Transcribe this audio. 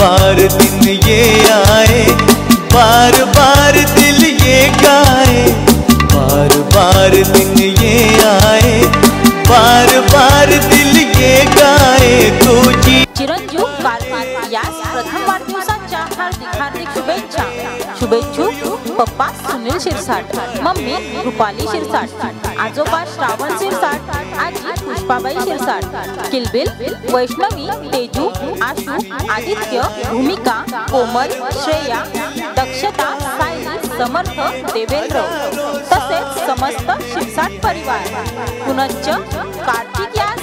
बार दिन ये आए बार बार दिल ये गाए बार बार दिन ये आए बार बार दिल ये गाए तुझी चिरंजीव कार्तिक यास प्रथम शुभेच्छा पप्पा सुनील शिरसाट, मम्मी रुपाली शिरसाट, आजोबा श्रावण शिरसाट पुष्पाबाई शिरसाट किलबिल वैष्णवी, तेजू आशू आदित्य, भूमिका, कोमल, श्रेया, दक्षता सायली समर्थ, देवेंद्र, तसेच समस्त शिरसाट परिवार, पुनश्च कार्तिक यास